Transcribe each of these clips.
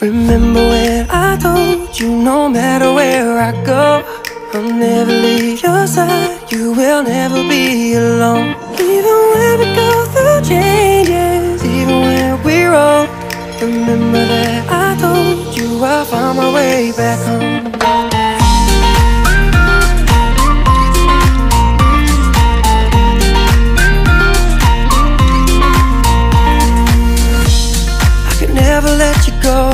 Remember when I told you no matter where I go I'll never leave your side, you will never be alone. Even when we go through changes, even when we're old Remember that I told you I'll find my way back home. I could never let you go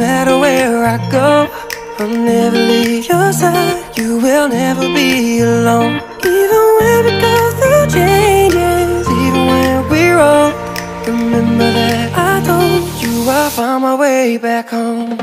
matter where I go I'll never leave your side, you will never be alone. Even when we go through changes, even when we're old Remember that I told you I'll find my way back home